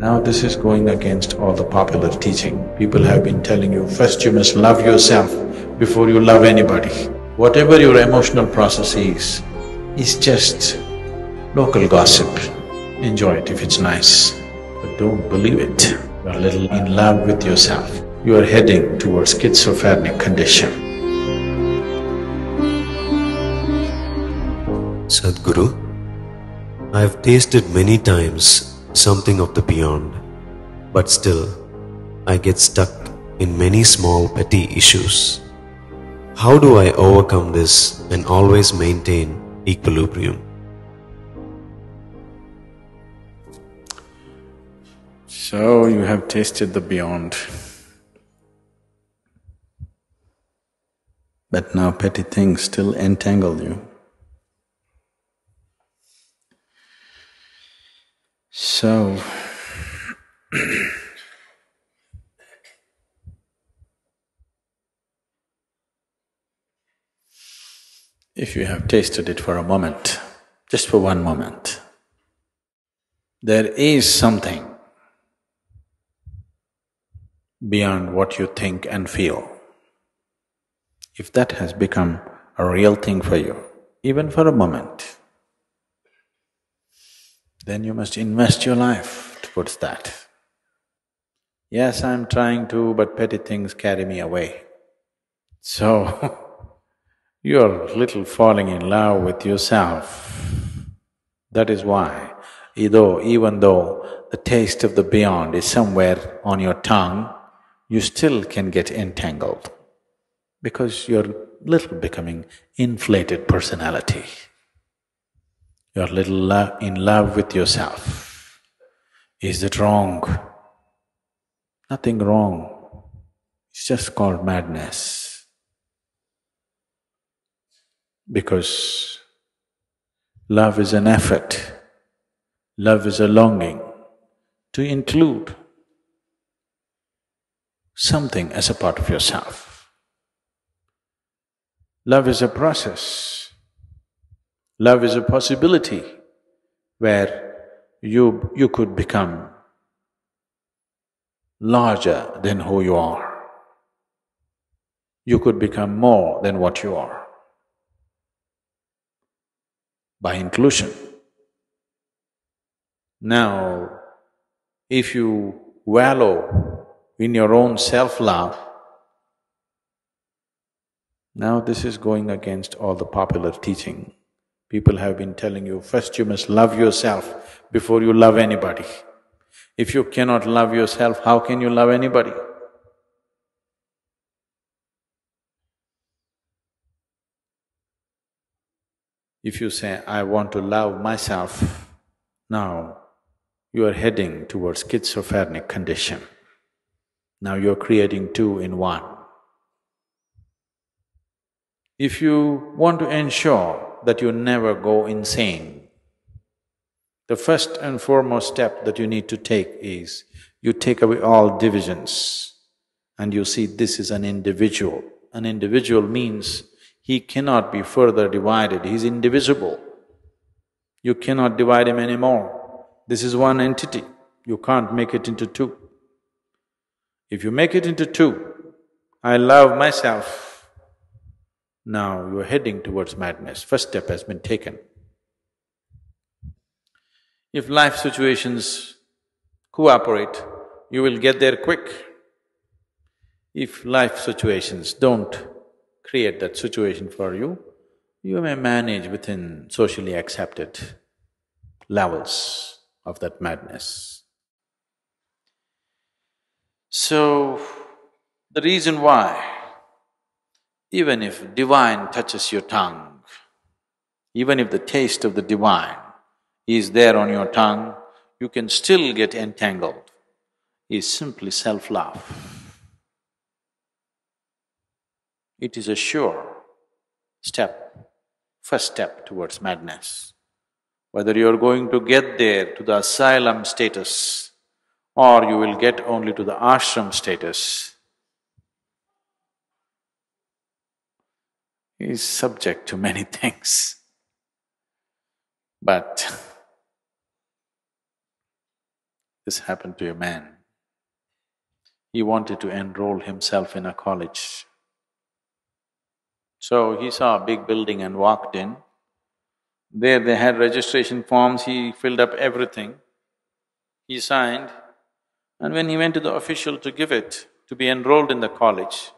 Now this is going against all the popular teaching. People have been telling you, first you must love yourself before you love anybody. Whatever your emotional process is, is just local gossip. Enjoy it if it's nice, but don't believe it. You're a little in love with yourself. You are heading towards schizophrenic condition. Sadhguru, I have tasted many times something of the beyond, but still I get stuck in many small petty issues. How do I overcome this and always maintain equilibrium? So you have tasted the beyond. But now petty things still entangle you. So, if you have tasted it for a moment, just for one moment, there is something beyond what you think and feel. If that has become a real thing for you, even for a moment, then you must invest your life towards that. Yes, I'm trying to, but petty things carry me away. So, you're little falling in love with yourself. That is why, though, even though the taste of the beyond is somewhere on your tongue, you still can get entangled because you're little becoming inflated personality. You're little lo in love with yourself. Is that wrong? Nothing wrong. It's just called madness. Because love is an effort, love is a longing to include something as a part of yourself. Love is a process. Love is a possibility where you… you could become larger than who you are. You could become more than what you are by inclusion. Now, if you wallow in your own self-love, now this is going against all the popular teaching. People have been telling you, first you must love yourself before you love anybody. If you cannot love yourself, how can you love anybody? If you say, I want to love myself, now you are heading towards schizophrenic condition. Now you're creating two in one. If you want to ensure that you never go insane, the first and foremost step that you need to take is you take away all divisions and you see this is an individual. An individual means he cannot be further divided, he's indivisible. You cannot divide him anymore. This is one entity, you can't make it into two. If you make it into two, I love myself, now you're heading towards madness. First step has been taken. If life situations cooperate, you will get there quick. If life situations don't create that situation for you, you may manage within socially accepted levels of that madness. So, the reason why, even if divine touches your tongue, even if the taste of the divine is there on your tongue, you can still get entangled, is simply self-love. It is a sure step, first step towards madness. Whether you're going to get there to the asylum status or you will get only to the ashram status, is subject to many things. But This happened to a man. He wanted to enroll himself in a college. So he saw a big building and walked in. There they had registration forms, he filled up everything. He signed, and when he went to the official to give it, to be enrolled in the college,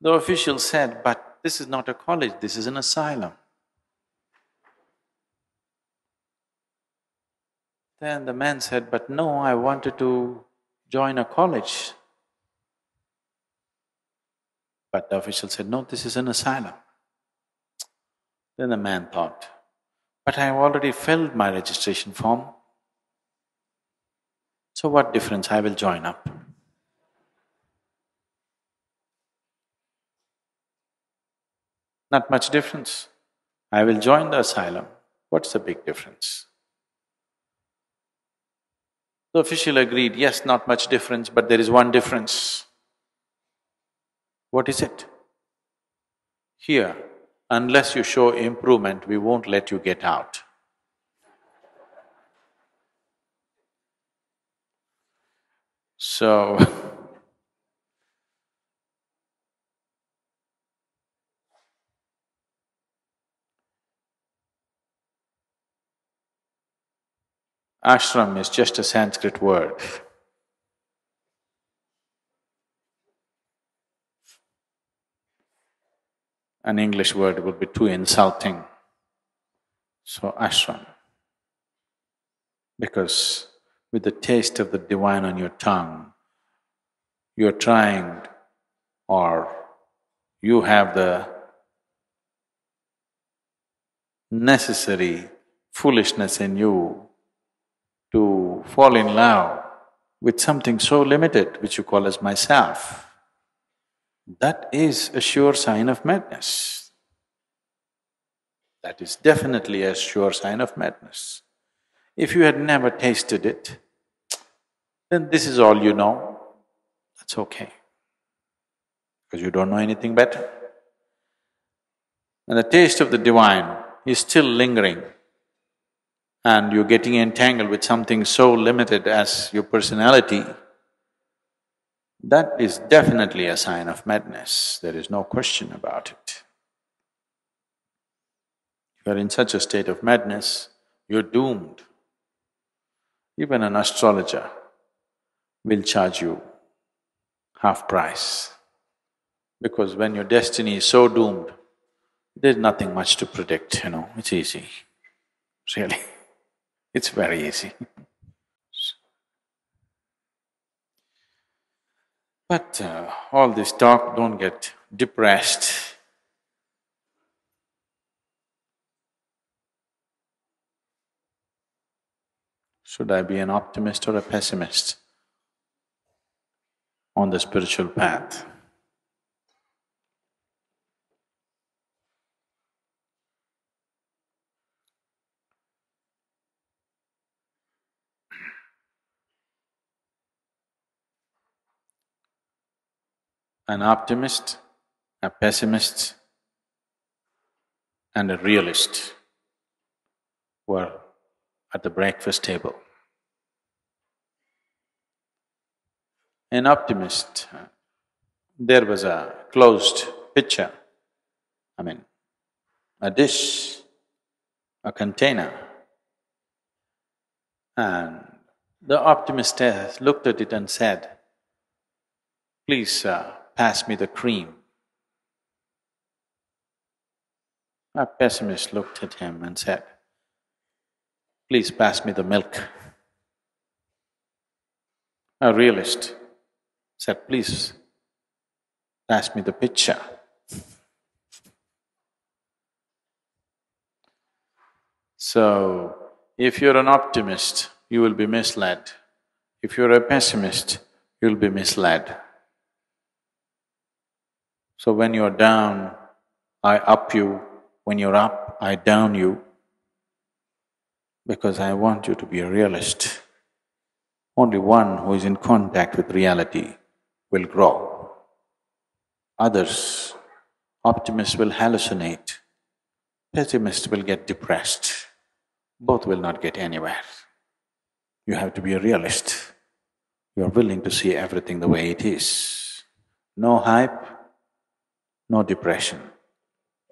the official said, but this is not a college, this is an asylum. Then the man said, but no, I wanted to join a college. But the official said, no, this is an asylum. Then the man thought, but I have already filled my registration form. So what difference, I will join up. Not much difference. I will join the asylum. What's the big difference? The official agreed, yes, not much difference, but there is one difference. What is it? Here, unless you show improvement, we won't let you get out. So Ashram is just a Sanskrit word. An English word would be too insulting. So, ashram. Because with the taste of the divine on your tongue, you're trying or you have the necessary foolishness in you fall in love with something so limited which you call as myself, that is a sure sign of madness. That is definitely a sure sign of madness. If you had never tasted it, then this is all you know, that's okay, because you don't know anything better. And the taste of the divine is still lingering and you're getting entangled with something so limited as your personality, that is definitely a sign of madness, there is no question about it. You're in such a state of madness, you're doomed. Even an astrologer will charge you half price. Because when your destiny is so doomed, there's nothing much to predict, you know, it's easy, really. It's very easy. But uh, all this talk, don't get depressed. Should I be an optimist or a pessimist on the spiritual path? An optimist, a pessimist, and a realist were at the breakfast table. An optimist, there was a closed pitcher, I mean, a dish, a container, and the optimist looked at it and said, Please, uh, pass me the cream. A pessimist looked at him and said, Please pass me the milk. A realist said, Please pass me the pitcher. So, if you're an optimist, you will be misled. If you're a pessimist, you'll be misled. So when you're down, I up you, when you're up, I down you, because I want you to be a realist. Only one who is in contact with reality will grow. Others, optimists will hallucinate, pessimists will get depressed. Both will not get anywhere. You have to be a realist. You are willing to see everything the way it is. No hype, no depression.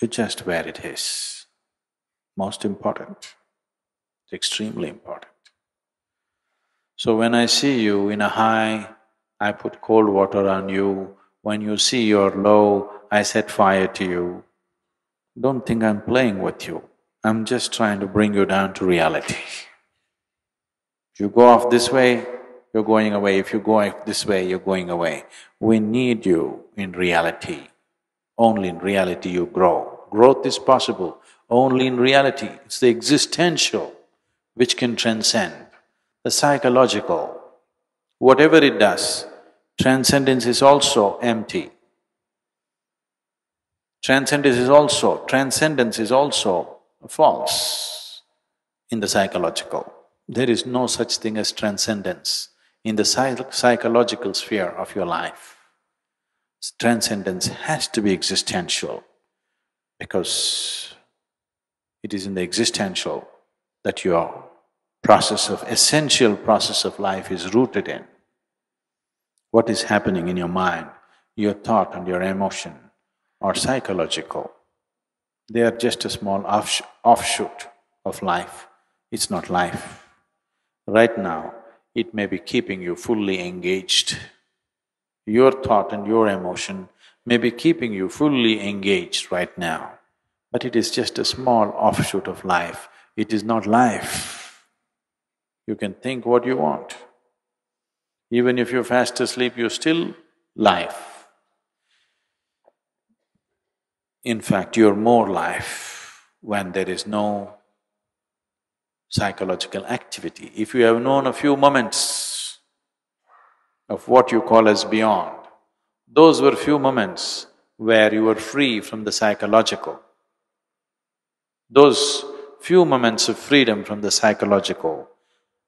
You're just where it is. Most important. It's extremely important. So when I see you in a high, I put cold water on you. When you see you're low, I set fire to you. Don't think I'm playing with you. I'm just trying to bring you down to reality. If you go off this way, you're going away. If you go this way, you're going away. We need you in reality. Only in reality you grow. Growth is possible only in reality. It's the existential which can transcend. The psychological, whatever it does, transcendence is also empty. Transcendence is also… transcendence is also false in the psychological. There is no such thing as transcendence in the psych psychological sphere of your life. Transcendence has to be existential because it is in the existential that your process of… essential process of life is rooted in. What is happening in your mind, your thought and your emotion are psychological. They are just a small offshoot of life, it's not life. Right now, it may be keeping you fully engaged. Your thought and your emotion may be keeping you fully engaged right now, but it is just a small offshoot of life. It is not life. You can think what you want. Even if you're fast asleep, you're still life. In fact, you're more life when there is no psychological activity. If you have known a few moments of what you call as beyond, those were few moments where you were free from the psychological. Those few moments of freedom from the psychological,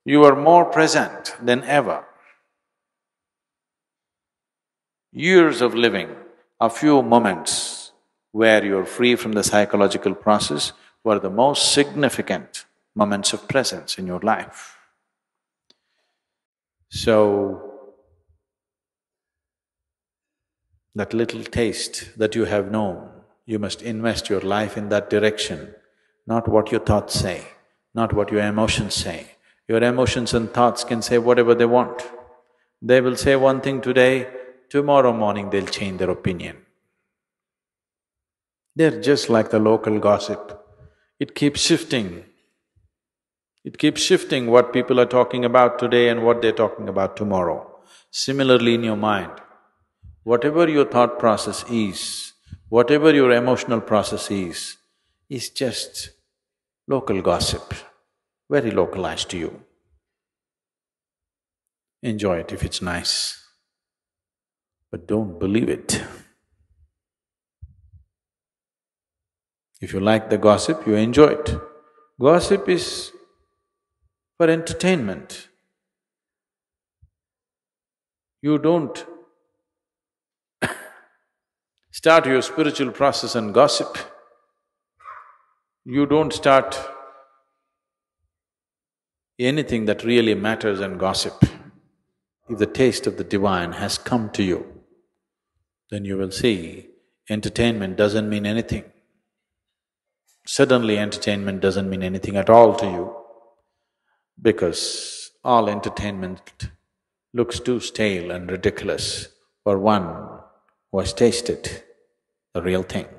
you are more present than ever. Years of living, a few moments where you're free from the psychological process were the most significant moments of presence in your life. So, that little taste that you have known, you must invest your life in that direction, not what your thoughts say, not what your emotions say. Your emotions and thoughts can say whatever they want. They will say one thing today, tomorrow morning they'll change their opinion. They're just like the local gossip. It keeps shifting it keeps shifting what people are talking about today and what they're talking about tomorrow. Similarly in your mind, whatever your thought process is, whatever your emotional process is, is just local gossip, very localized to you. Enjoy it if it's nice, but don't believe it. If you like the gossip, you enjoy it. Gossip is for entertainment. You don't start your spiritual process and gossip. You don't start anything that really matters and gossip. If the taste of the divine has come to you, then you will see entertainment doesn't mean anything. Suddenly entertainment doesn't mean anything at all to you because all entertainment looks too stale and ridiculous for one who has tasted the real thing.